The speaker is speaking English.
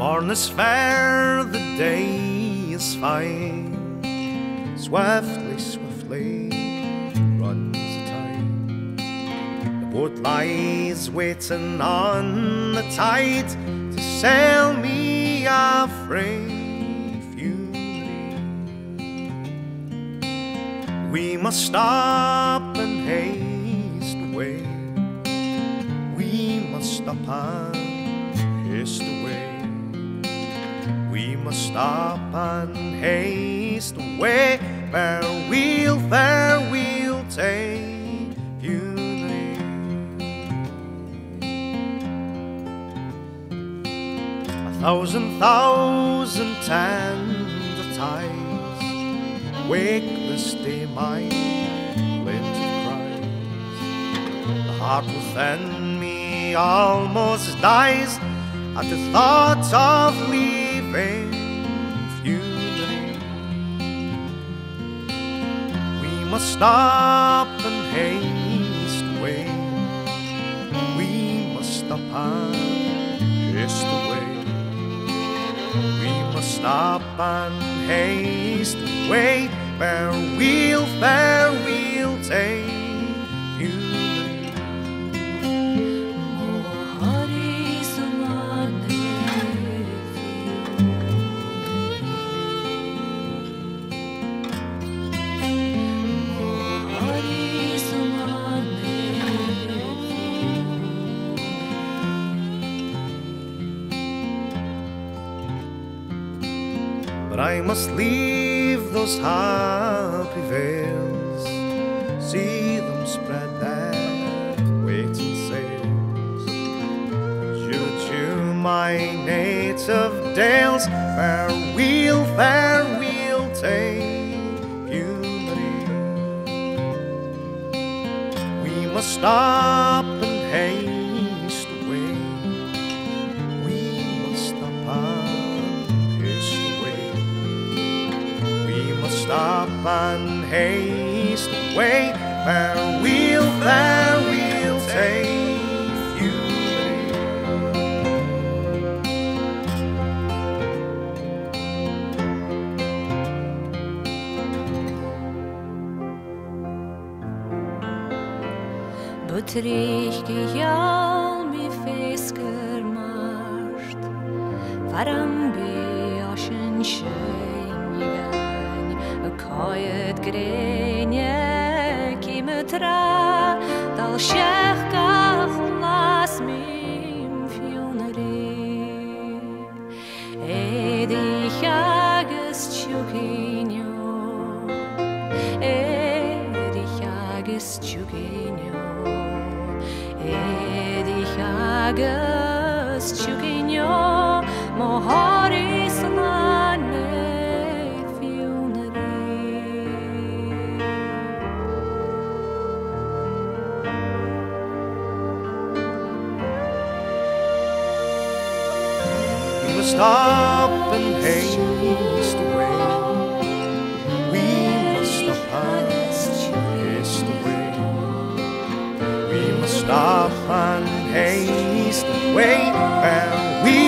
morn is fair, the day is fine. Swiftly, swiftly runs the time. The boat lies waiting on the tide to sail me a free fury. We must stop and haste away. We must stop and haste away. We must stop and haste away. Where we'll, there we'll take Fiunary. A thousand, thousand tender ties wake this day my plaintive cries. The heart within me almost dies at the thought of leaving must stop and haste away. We must stop and haste away. We must stop and haste away. Where we'll, there we'll take I must leave those happy veils, see them spread their waiting sails. Choo choo, my native dales, where we'll, there we'll take Fiunary. We must stop and haste and haste away. Where we'll, there we'll take Fiunary. Betrich gejal mi fisker marst Varam bi ashen schönjen Кайыт грене толщех как нас мим фюнери Эди ягес чугиню Эди ягес чугиню Эди ягес чугиню. We must stop and haste away. We must stop and haste away. We must stop and haste away.